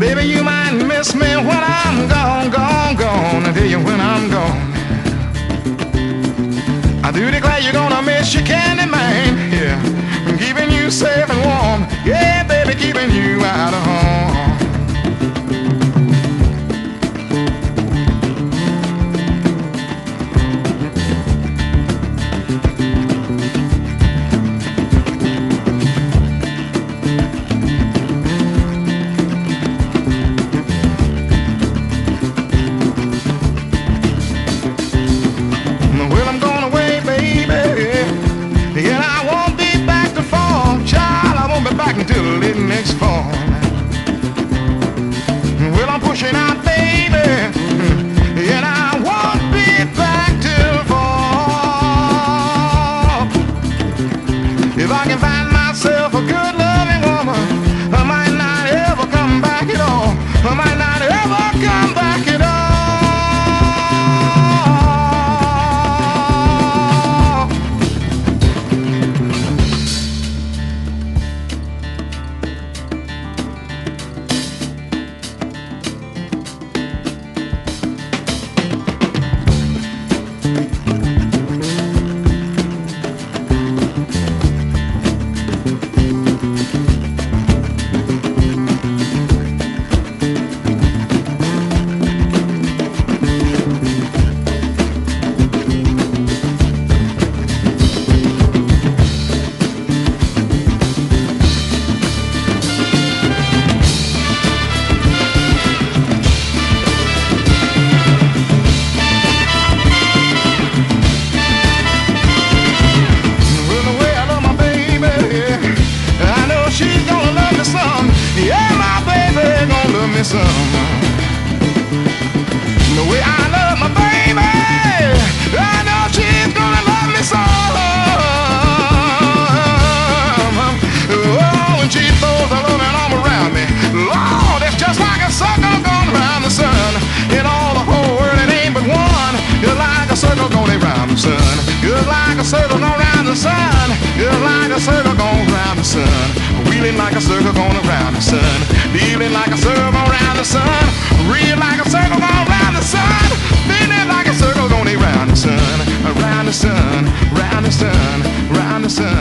Baby, you might miss me when I'm gone, gone, gone. I tell you when I'm gone. I do declare you're gonna miss your candy man. Late next fall. Well, I'm pushing out, baby. And I won't be back till fall. If I can find myself a good me some. The way I love my baby, I know she's gonna love me some. Oh, when she throws her loving arm around me, Lord, it's just like a circle going around the sun. In all the whole world, it ain't but one. You're like a circle going around the sun. You're like a circle going around the sun. You're like a circle going around the sun feeling like a circle going around the sun. Feeling like a circle going around the sun. Real like a circle going around the sun. Feeling like a circle going around the sun. Around the sun, around the sun, around the sun.